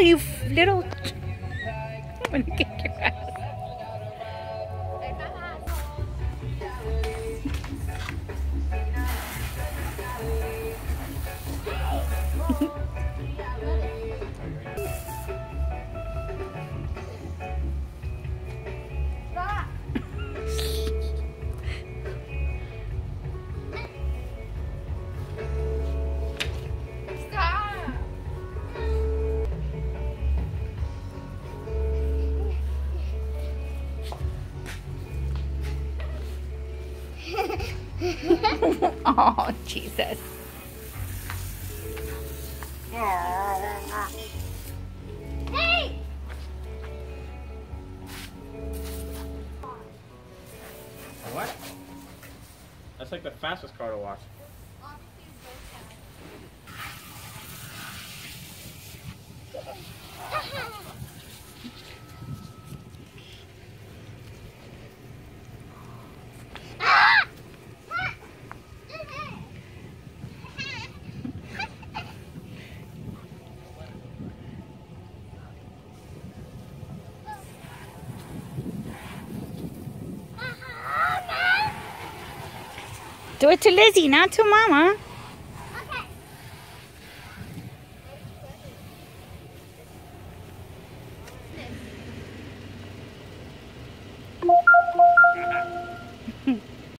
You little. oh, Jesus. Hey! What? That's like the fastest car to watch. Do it to Lizzie, not to Mama. Okay.